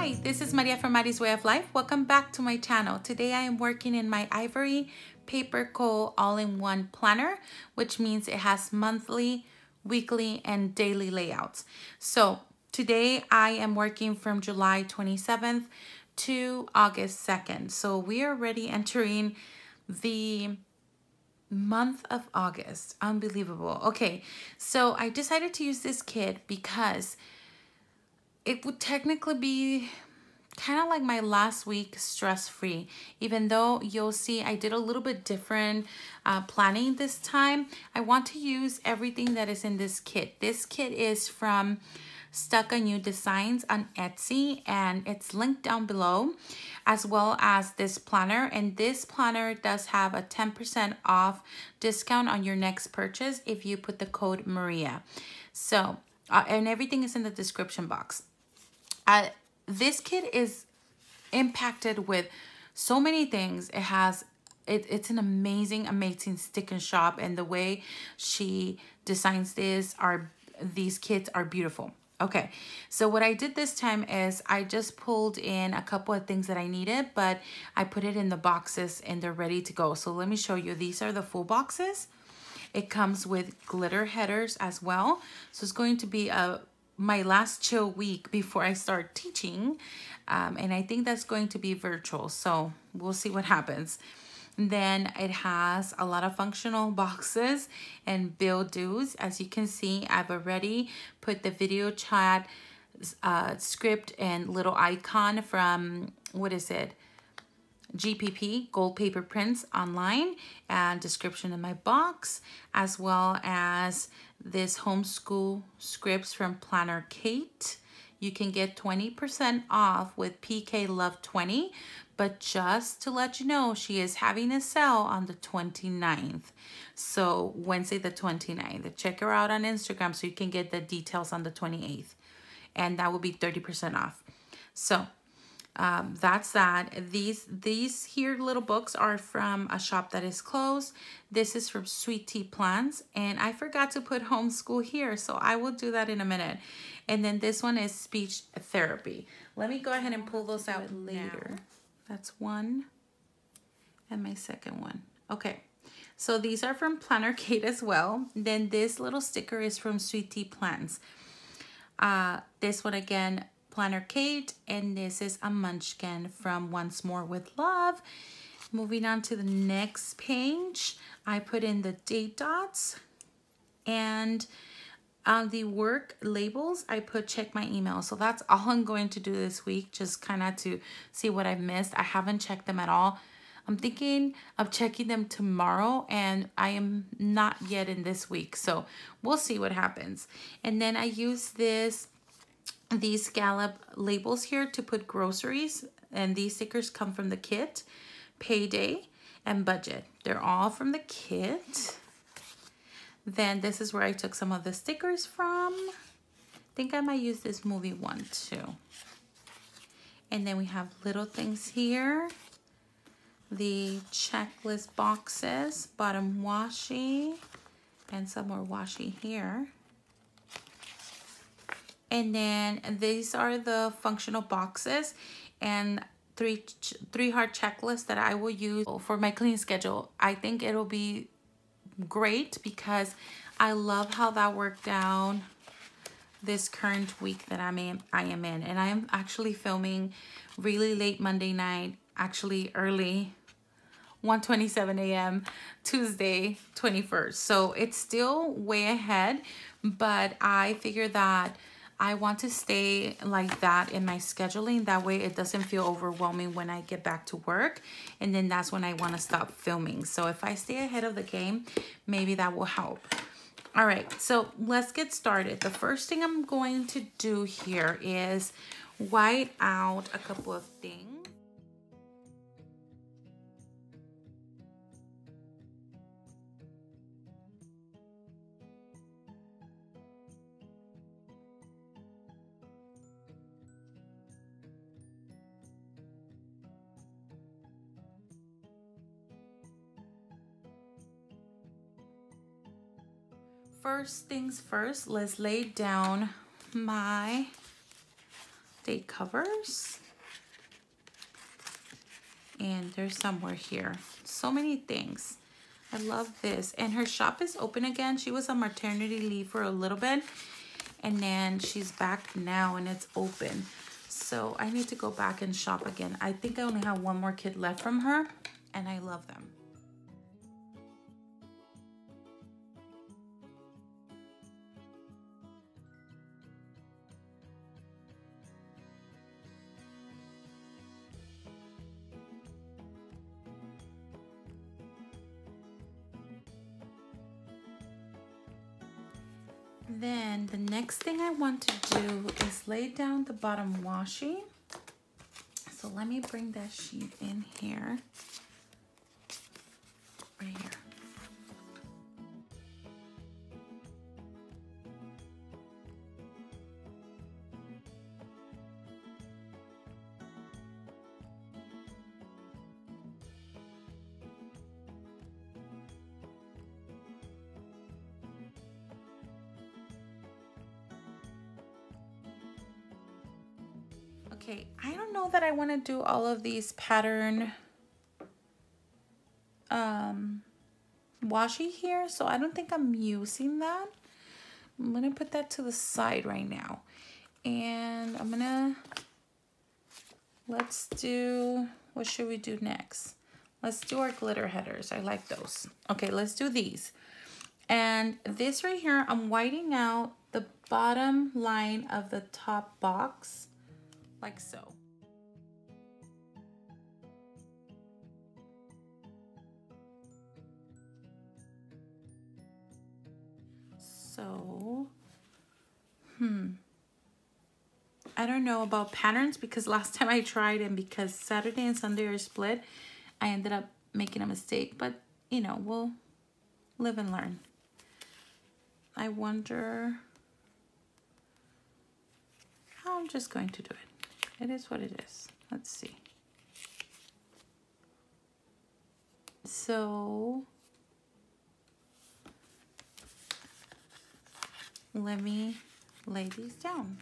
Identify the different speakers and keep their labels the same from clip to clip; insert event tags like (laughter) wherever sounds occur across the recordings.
Speaker 1: Hi, this is Maria from Mari's Way of Life. Welcome back to my channel. Today I am working in my Ivory Paper Co. all-in-one planner, which means it has monthly, weekly, and daily layouts. So today I am working from July 27th to August 2nd. So we are already entering the month of August. Unbelievable. Okay, so I decided to use this kit because it would technically be kind of like my last week stress free even though you'll see I did a little bit different uh, planning this time. I want to use everything that is in this kit. This kit is from Stuck on You Designs on Etsy and it's linked down below as well as this planner. And this planner does have a 10% off discount on your next purchase if you put the code Maria. So uh, and everything is in the description box uh, this kit is impacted with so many things. It has it, it's an amazing, amazing stick and shop, and the way she designs this are these kits are beautiful. Okay, so what I did this time is I just pulled in a couple of things that I needed, but I put it in the boxes and they're ready to go. So let me show you. These are the full boxes. It comes with glitter headers as well. So it's going to be a my last chill week before I start teaching. Um, and I think that's going to be virtual. So we'll see what happens. then it has a lot of functional (laughs) boxes and bill dues. As you can see, I've already put the video chat uh, script and little icon from, what is it? GPP, Gold Paper Prints online, and description in my box, as well as this homeschool scripts from Planner Kate. You can get 20% off with PK Love 20, but just to let you know, she is having a sale on the 29th. So Wednesday the 29th. Check her out on Instagram so you can get the details on the 28th. And that will be 30% off. So um, that's that. These these here little books are from a shop that is closed. This is from Sweet Tea Plants, and I forgot to put homeschool here, so I will do that in a minute. And then this one is speech therapy. Let me go ahead and pull those out later. Now. That's one, and my second one. Okay. So these are from Planner Kate as well. Then this little sticker is from Sweet Tea Plants. Uh, this one again, Planner Kate, and this is a munchkin from Once More with Love. Moving on to the next page, I put in the date dots and the work labels, I put check my email. So that's all I'm going to do this week, just kind of to see what I've missed. I haven't checked them at all. I'm thinking of checking them tomorrow and I am not yet in this week. So we'll see what happens. And then I use this these scallop labels here to put groceries and these stickers come from the kit payday and budget. They're all from the kit. Then this is where I took some of the stickers from. I think I might use this movie one too. And then we have little things here. The checklist boxes bottom washi and some more washi here and then these are the functional boxes and three three heart checklists that I will use for my clean schedule. I think it'll be great because I love how that worked down this current week that I'm in, I am in. And I am actually filming really late Monday night, actually early 1:27 a.m. Tuesday 21st. So it's still way ahead, but I figure that I want to stay like that in my scheduling. That way it doesn't feel overwhelming when I get back to work. And then that's when I want to stop filming. So if I stay ahead of the game, maybe that will help. All right, so let's get started. The first thing I'm going to do here is white out a couple of things. First things first, let's lay down my day covers. And there's somewhere here. So many things. I love this. And her shop is open again. She was on maternity leave for a little bit. And then she's back now and it's open. So I need to go back and shop again. I think I only have one more kid left from her. And I love them. Then the next thing I want to do is lay down the bottom washi. So let me bring that sheet in here, right here. I want to do all of these pattern um, washi here, so I don't think I'm using that. I'm going to put that to the side right now. And I'm going to, let's do, what should we do next? Let's do our glitter headers. I like those. Okay, let's do these. And this right here, I'm whiting out the bottom line of the top box like so. So, hmm. I don't know about patterns because last time I tried and because Saturday and Sunday are split, I ended up making a mistake, but you know, we'll live and learn. I wonder, how I'm just going to do it. It is what it is. Let's see. So let me lay these down.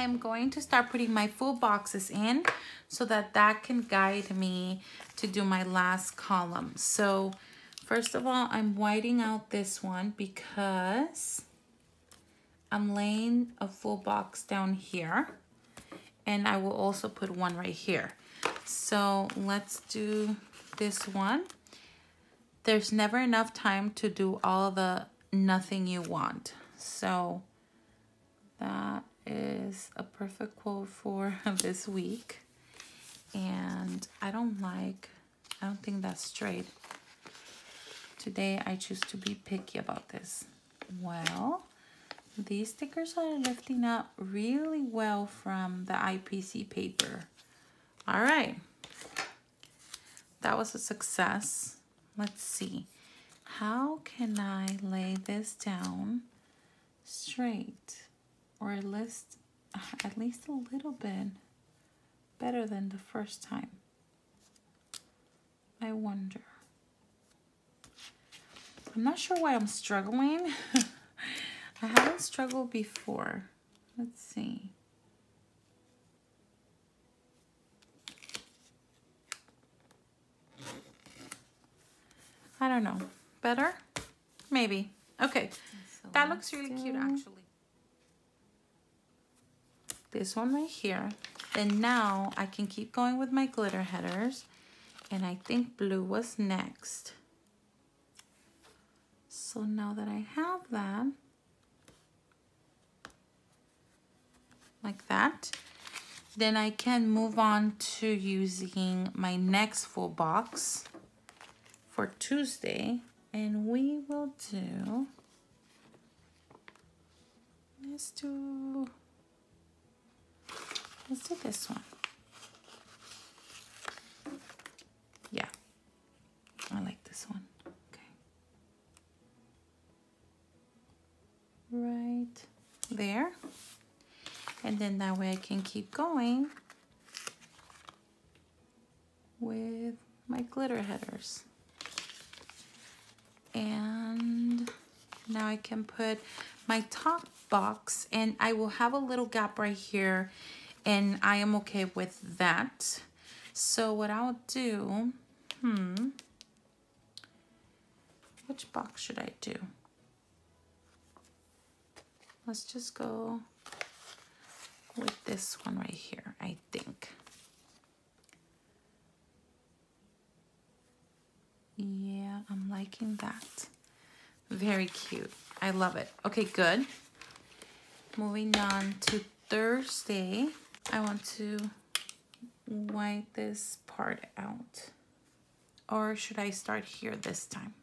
Speaker 1: I'm going to start putting my full boxes in so that that can guide me to do my last column. So first of all, I'm whiting out this one because I'm laying a full box down here and I will also put one right here. So let's do this one. There's never enough time to do all the nothing you want. So that is a perfect quote for (laughs) this week. And I don't like, I don't think that's straight. Today I choose to be picky about this. Well, these stickers are lifting up really well from the IPC paper. All right. That was a success. Let's see. How can I lay this down straight? Or at least (laughs) at least a little bit better than the first time. I wonder. I'm not sure why I'm struggling. (laughs) I haven't struggled before. Let's see. I don't know. Better? Maybe. Okay. So that looks really cute actually this one right here. Then now I can keep going with my glitter headers. And I think blue was next. So now that I have that, like that, then I can move on to using my next full box for Tuesday. And we will do, let's do, let's do this one. Yeah, I like this one. Okay. Right there. And then that way I can keep going with my glitter headers. And now I can put my top box and I will have a little gap right here and I am okay with that. So what I'll do, hmm, which box should I do? Let's just go with this one right here, I think. Yeah, I'm liking that. Very cute. I love it. Okay, good. Moving on to Thursday. I want to white this part out. Or should I start here this time?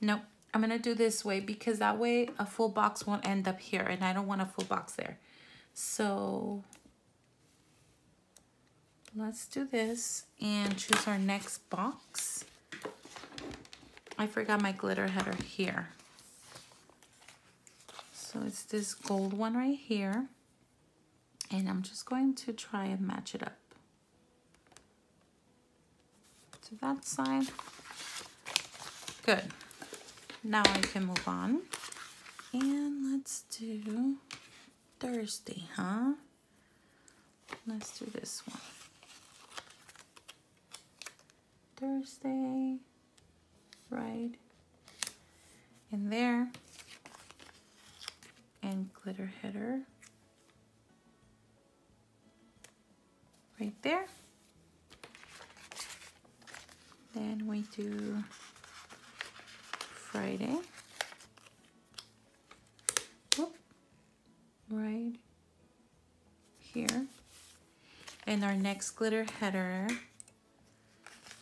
Speaker 1: Nope. I'm to do this way because that way a full box won't end up here and I don't want a full box there. So let's do this and choose our next box. I forgot my glitter header here. So it's this gold one right here. And I'm just going to try and match it up. To that side. Good. Now I can move on. And let's do Thursday, huh? Let's do this one. Thursday, right in there, and glitter header right there. Then we do Friday. right here. And our next glitter header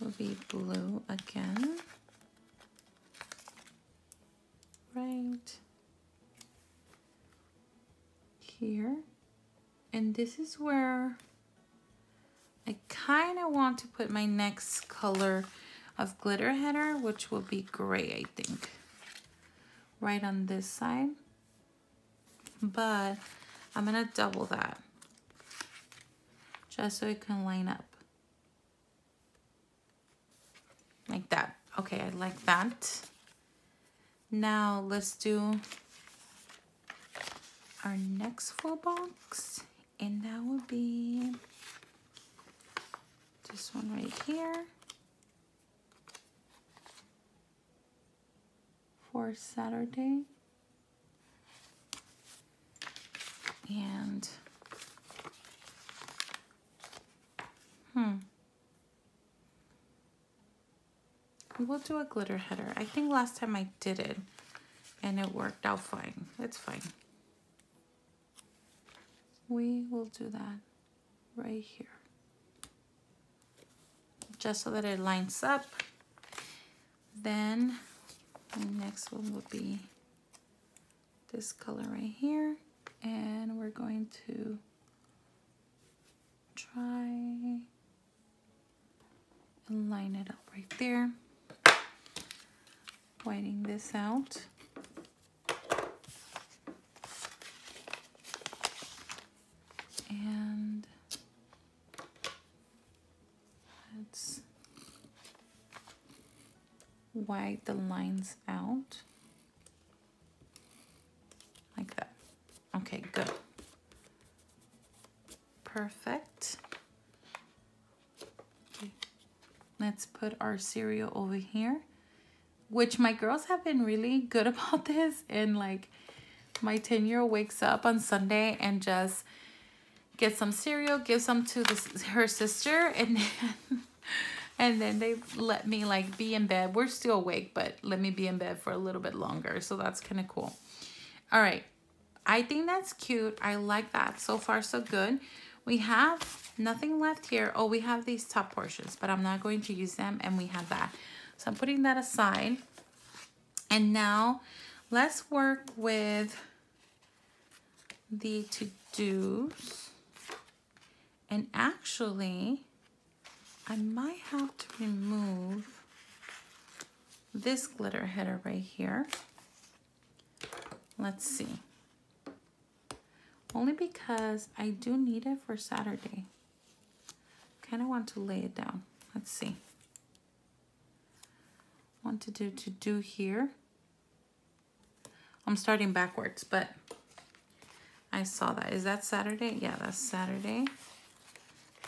Speaker 1: will be blue again. Right here. And this is where kind of want to put my next color of glitter header, which will be gray, I think. Right on this side but I'm gonna double that just so it can line up like that okay I like that now let's do our next full box and that will be this one right here. For Saturday. And hmm. We'll do a glitter header. I think last time I did it and it worked out fine. It's fine. We will do that right here just so that it lines up. Then the next one would be this color right here. And we're going to try and line it up right there. Whiting this out. And let's white the lines out like that. Okay, good. Perfect. Okay. Let's put our cereal over here, which my girls have been really good (laughs) about this. And like my 10 year old wakes up on Sunday and just gets some cereal, gives some to the, (laughs) her sister, and then, (laughs) and then they let me like be in bed. We're still awake, but let me be in bed for a little bit longer. So that's kind of cool. All right, I think that's cute. I like that. So far, so good. We have nothing left here. Oh, we have these top portions, but I'm not going to use them. And we have that. So I'm putting that aside. And now let's work with the to-dos. And actually, I might have to remove this glitter header right here. Let's see. Only because I do need it for Saturday. Kind of want to lay it down. Let's see. Want to do to do here. I'm starting backwards, but I saw that. Is that Saturday? Yeah, that's Saturday.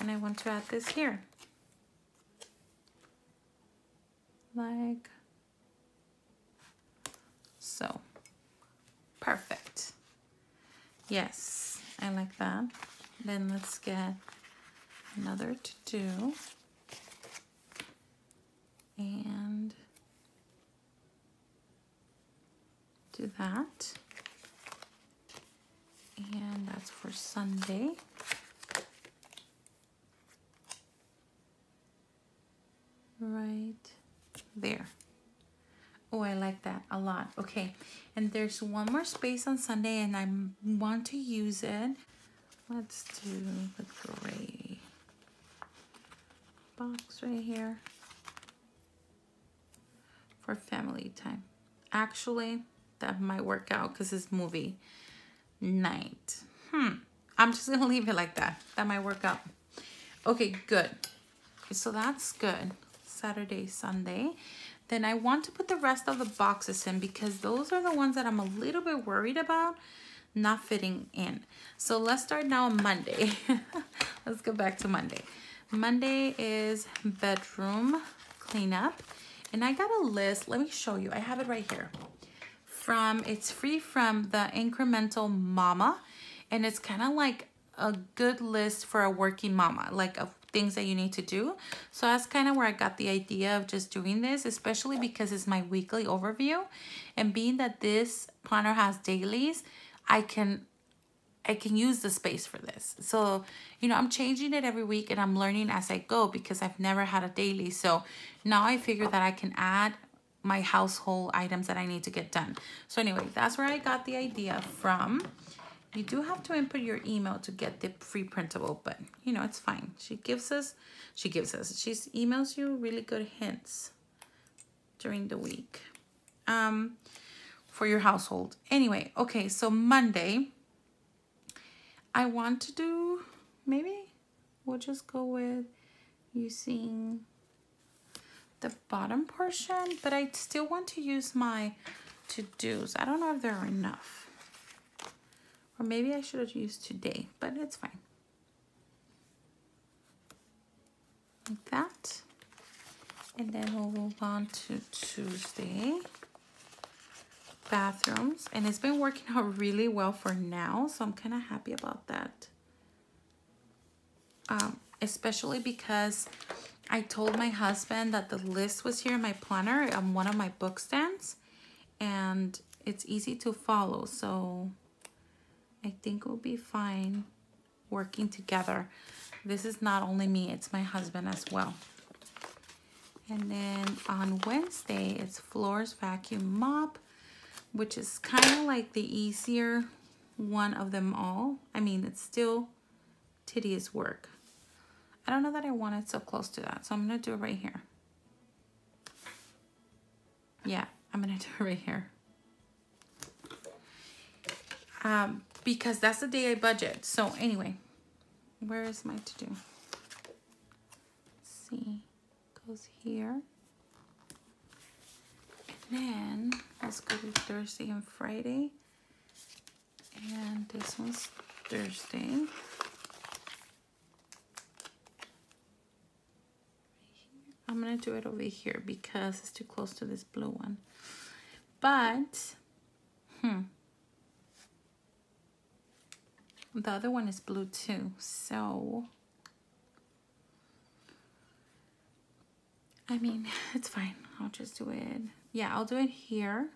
Speaker 1: And I want to add this here. Like so. Perfect. Yes, I like that. Then let's get another to do. And do that. And that's for Sunday. Right there. Oh, I like that a lot. Okay, and there's one more space on Sunday and I want to use it. Let's do the gray box right here for family time. Actually, that might work out because it's movie night. Hmm. I'm just going (laughs) to leave it like that. That might work out. Okay, good. So that's good. Saturday, Sunday. Then I want to put the rest of the boxes in because those are the ones that I'm a little bit worried about not fitting in. So let's start now on Monday. (laughs) let's go back to Monday. Monday is bedroom cleanup. And I got a list. Let me show you. I have it right here. From It's free from the Incremental Mama. And it's kind of like a good list for a working mama. Like of things that you need to do. So that's kind of where I got the idea of just doing this, especially because it's my weekly overview. And being that this planner has dailies, I can I can use the space for this. So, you know, I'm changing it every week and I'm learning as I go because I've never had a daily. So now I figure that I can add my household items that I need to get done. So anyway, that's where I got the idea from. You do have to input your email to get the free printable, but you know, it's fine. She gives us, she gives us, she emails you really good hints during the week um, for your household. Anyway, okay, so Monday, I want to do, maybe we'll just go with using the bottom portion, but I still want to use my to-dos. I don't know if there are enough. Or maybe I should have used today, but it's fine. Like that. And then we'll move on to Tuesday. Bathrooms. And it's been working out really well for now, so I'm kind of happy about that. Um, especially because I told my husband that the list was here in my planner on one of my book stands. And it's easy to follow, so I think we'll be fine working together. This is not only me, it's my husband as well. And then on Wednesday, it's Floors Vacuum Mop, which is kind of like the easier one of them all. I mean, it's still tedious work. I don't know that I want it so close to that, so I'm to do it right here. Yeah, I'm going (laughs) to do it right here. Um, because that's the day I budget. So anyway, where is my to-do? see, goes here. And then let's go to Thursday and Friday. And this one's Thursday. I'm gonna do it over here because it's too close to this blue one. But, hmm, the other one is blue too, so I mean, (laughs) it's fine. I'll just do it. Yeah, I'll do it here.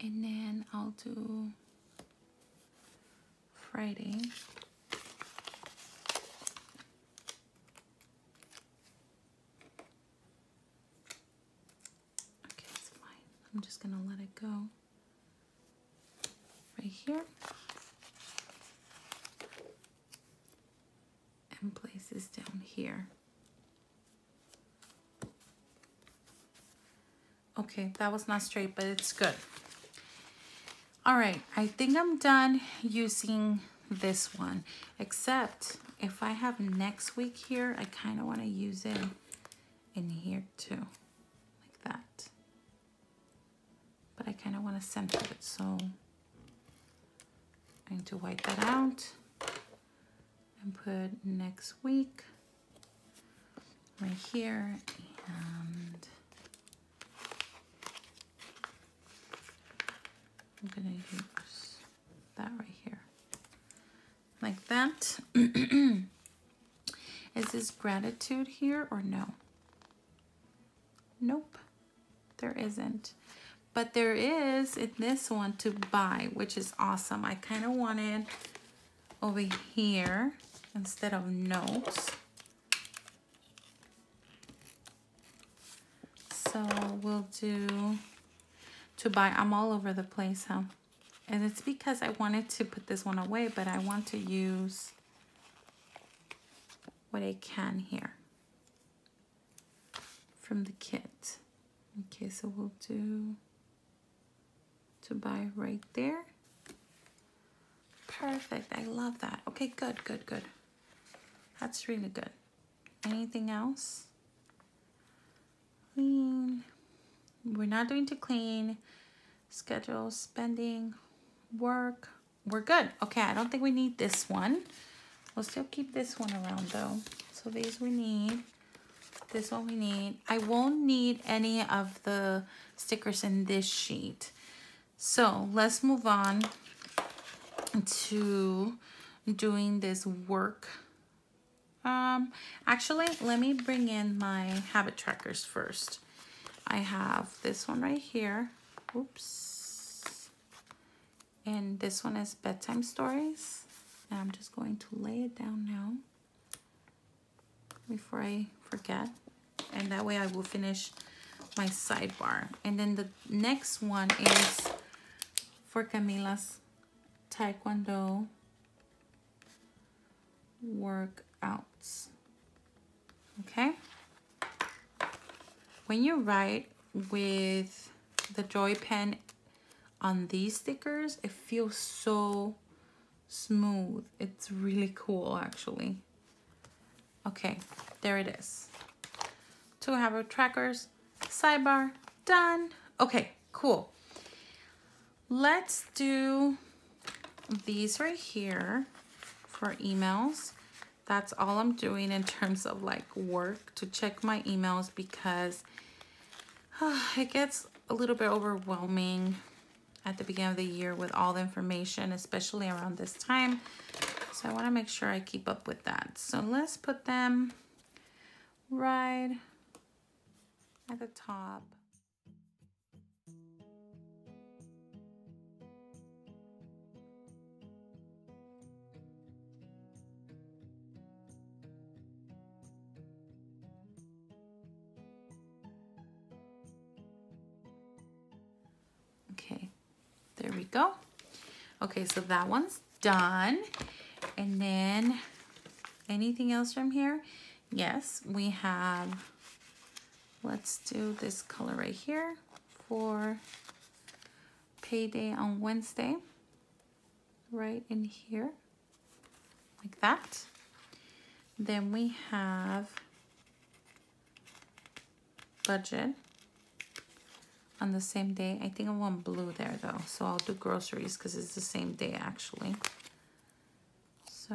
Speaker 1: And then I'll do Friday. I'm just gonna let it go right here. And places down here. Okay, that was not straight, but it's good. All right, I think I'm done using this one, except if I have next week here, I kind of want to use it in here too, But I kind of want to center it, so I'm going to wipe that out and put next week right here and I'm gonna use that right here. Like that. (clears throat) Is this gratitude here or no? Nope there isn't but there is in this one to buy which is awesome I kind of wanted over here instead of notes so we'll do to buy. I'm all over the place, huh? And it's because I wanted to put this one away, but I want to use what I can here from the kit. Okay, so we'll do to buy right there. Perfect. I love that. Okay, good, good, good. That's really good. Anything else? Clean. We're not doing to clean. Schedule, spending, work. We're good. Okay, I don't think we need this one. We'll still keep this one around though. So these we need. This one we need. I won't need any of the stickers in this sheet. So let's move on to doing this work. Um, actually, let me bring in my habit trackers first. I have this one right here. Oops. And this one is bedtime stories. And I'm just going to lay it down now before I forget. And that way I will finish my sidebar. And then the next one is for Camila's Taekwondo workouts. Okay? when you write with the Joy Pen on these stickers, it feels so smooth. It's really cool, actually. Okay, there it is. Two habit trackers, sidebar, done. Okay, cool. Let's do these right here for emails that's all I'm doing in terms of like work to check my emails because uh, (sighs) it gets a little bit overwhelming at the beginning of the year with all the information, especially around this time. So I want to make sure I keep up with that. So let's put them right at the top. Go. Okay, so that one's done. And then anything else from here? Yes, we have, let's do this color right here for payday on Wednesday. Right in here, like that. Then we have budget on the same day. I think I want blue there though. So I'll do groceries because it's the same day actually. So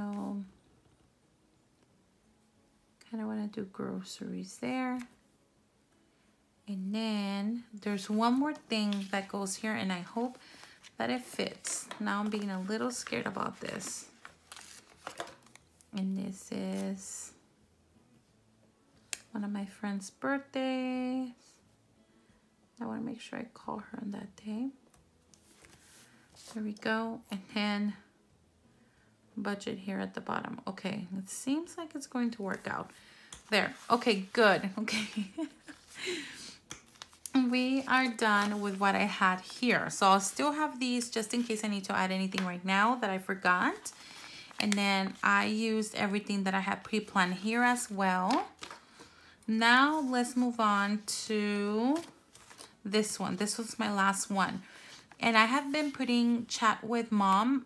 Speaker 1: kind of want to do groceries there. And then there's one more thing that goes here and I hope that it fits. Now I'm being a little scared about this. And this is one of my friend's birthdays. I want to make sure I call her on that day. There we go. And then budget here at the bottom. Okay, it seems like it's going to work out. There. Okay, good. (laughs) Okay. we are done with what I had here. So I'll still have these just in case I need to add anything right now that I forgot. And then I used everything that I had pre-planned here as well. Now let's move on to this one. This was my last one. And I have been putting chat with mom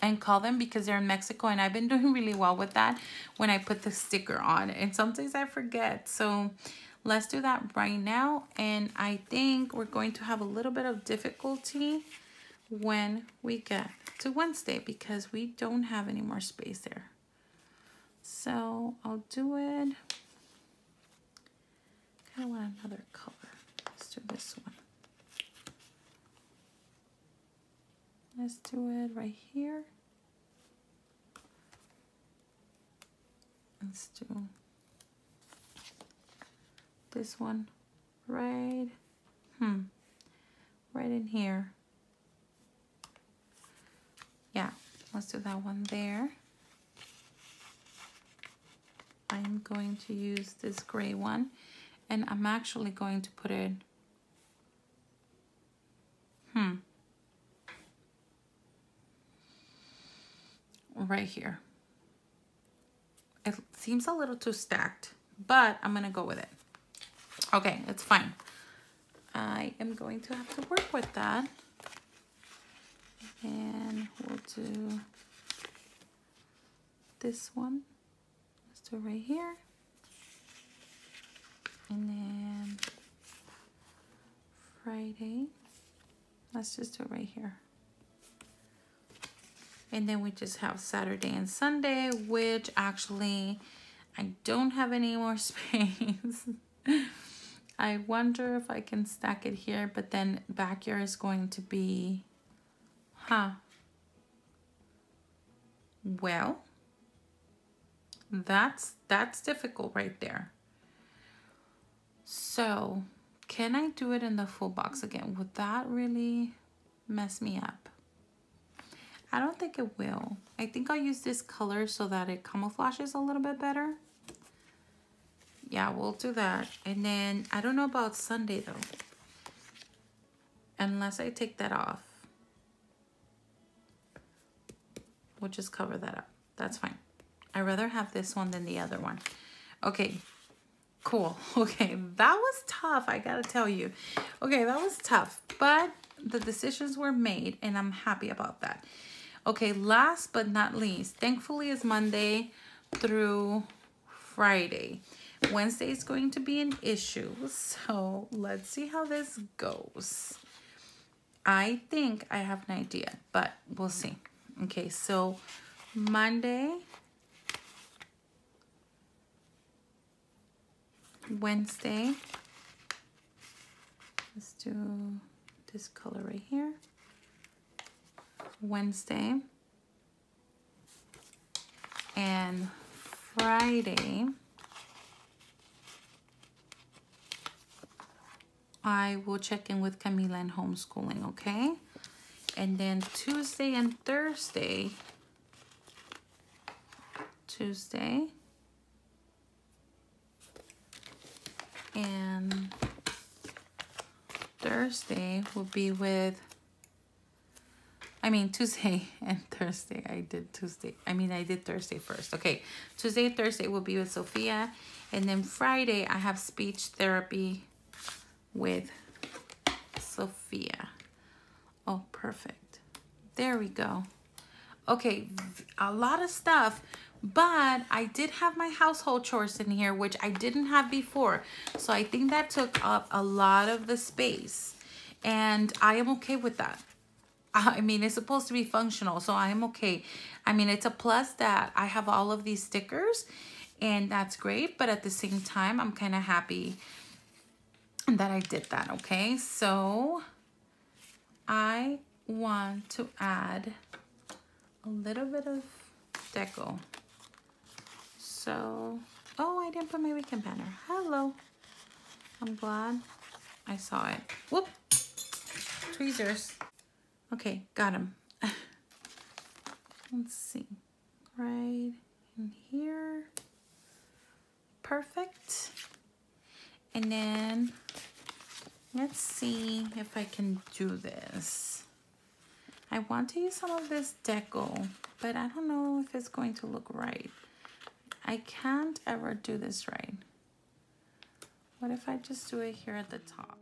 Speaker 1: and call them because they're in Mexico and I've been (laughs) doing really well with that when I put the sticker on. And sometimes I forget. So let's do that right now. And I think we're going to have a little bit of difficulty when we get to Wednesday because we don't have any more space there. So I'll do it. Kind of want another do this one Let's do it right here. Let's do this one right, hmm, right in here. Yeah, let's do that one there. I'm going to use this gray one and I'm actually going to put it, hmm, right here. It seems a little too stacked, but I'm gonna go with it. Okay, it's fine. I am going to have to work with that. And we'll do this one. Let's do right here. And then Friday. Let's just do it right here. And then we just have Saturday and Sunday, which actually I don't have any more (laughs) space. I wonder if I can stack it here, but then backyard is going to be, huh. Well, that's, that's difficult right there. So can I do it in the full box again? Would that really mess me up? I don't think it will. I think I'll use this color so that it camouflages a little bit better. Yeah, we'll do that. And then, I don't know about Sunday though. Unless I take that off. We'll just cover that up. That's fine. i rather have this one than the other one. Okay, cool. (laughs) Okay, that was tough, I gotta tell you. Okay, that was tough, but the decisions were made and I'm happy about that. Okay, last but not least, thankfully is Monday through Friday. Wednesday is going to be an issue, so let's see how this goes. I think I have an idea, but we'll see. Okay, so Monday, Wednesday, let's do this color right here. Wednesday and Friday I will check in with Camila and homeschooling, okay? And then Tuesday and Thursday, Tuesday and Thursday will be with I mean, Tuesday (laughs) and Thursday. I did Tuesday. I mean, I did Thursday first. Okay, Tuesday Thursday will be with Sophia. And then Friday, I have speech therapy with Sophia. Oh, perfect. There we go. Okay, a lot of stuff. But I did have my household chores in here, which I didn't have before. So I think that took up a lot of the space. And I am okay with that. (laughs) I mean, it's supposed to be functional, so I'm okay. I mean, it's a plus that I have all of these stickers, and that's great, but at the same time, I'm kind of happy that I did that, okay? So, I want to add a little bit of deco. So, oh, I didn't put my weekend banner. Hello. I'm glad I saw it. Whoop. Tweezers. Okay, got him. (laughs) Let's see. Right in here. Perfect. And then Let's see if I can do this. I want to use some of this deco, but I don't know if it's going to look right. I can't ever do this right. What if I just do it here at the top?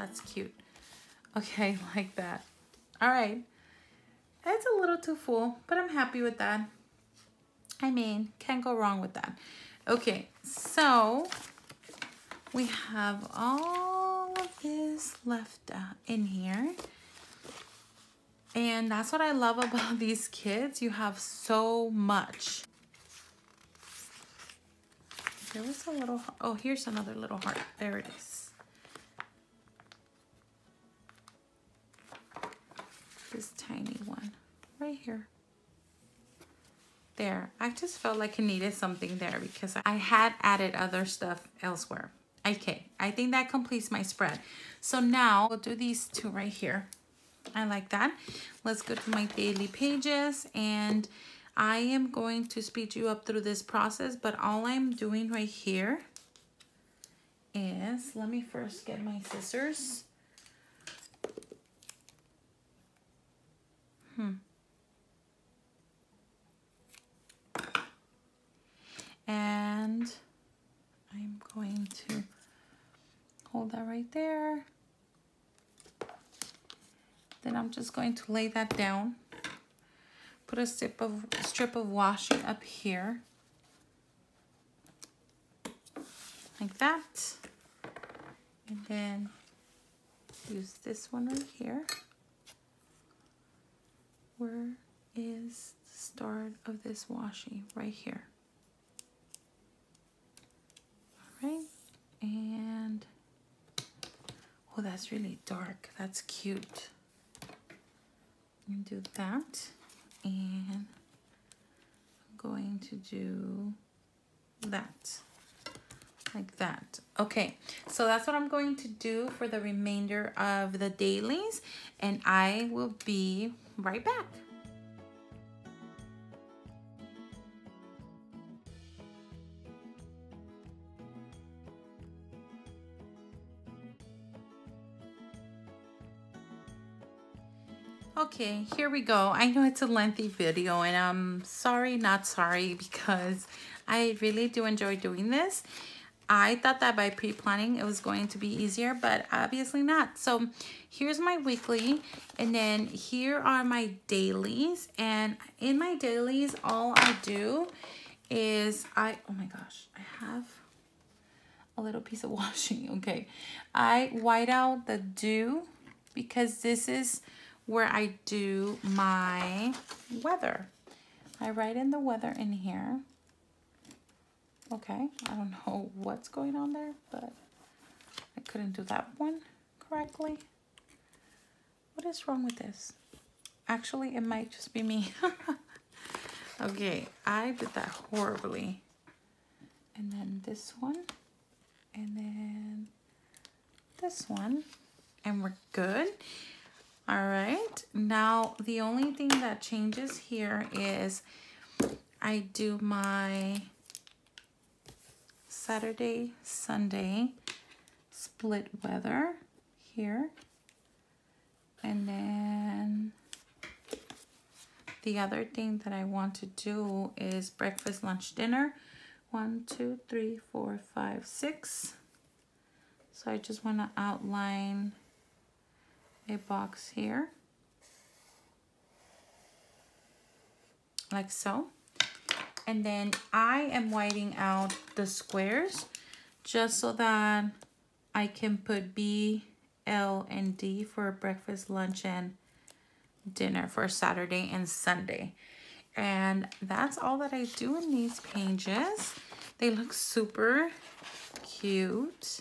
Speaker 1: That's cute. Okay, (laughs) like that. All right. It's a little too full, but I'm happy with that. I mean, can't go wrong with that. Okay, so we have all of this left uh, in here. And that's what I love (laughs) about these kids. You have so much. There was a little, oh, here's another little heart. There it is. This tiny one right here. There, I just felt like I needed something there because I had added other stuff elsewhere. Okay, I think that completes my spread. So now we'll do these two right here. I like that. Let's go to my daily pages and I am going to speed you up through this process, but all I'm doing right here is, let me first get my scissors. Hmm. And I'm going to hold that right there. Then I'm just going to lay that down. Put a strip of strip of washi up here. Like that. And then use this one right here where is the start of this washi? Right here. All right, and oh, that's really dark. That's cute. And do that, and I'm going to do that like that okay so that's what i'm going to do for the remainder of the dailies and i will be right back Okay, here we go. I know it's a lengthy video and I'm sorry, not sorry, (laughs) because I really do enjoy doing this. I thought that by pre-planning it was going to be easier, but obviously not. So here's my weekly, and then here are my dailies. And in my dailies, all I do is I, oh my gosh, I have a little piece of (laughs) washing, okay. I white out the do because this is where I do my weather. I write in the weather in here. Okay, I don't know what's going on there, but I couldn't do that one correctly. What is wrong with this? Actually, it might just be me. (laughs) okay, I did that horribly. And then this one, and then this one, and we're good. All right, now the only thing that changes here is I do my Saturday, Sunday, split weather here. And then the other thing that I want to do is breakfast, lunch, dinner. One, two, three, four, five, six. So I just want to outline a box here. Like so. And then I am whiting out the squares just so that I can put B, L, and D for breakfast, lunch, and dinner for Saturday and Sunday. And that's all that I do in these pages. They look super cute.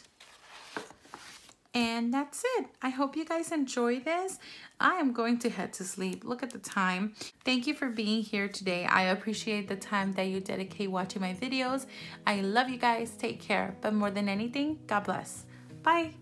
Speaker 1: And that's it. I hope you guys enjoy this. I am going to head to sleep. Look at the time. Thank you for being here today. I appreciate the time that you dedicate watching my videos. I love you guys. Take care. But more than anything, God bless. Bye.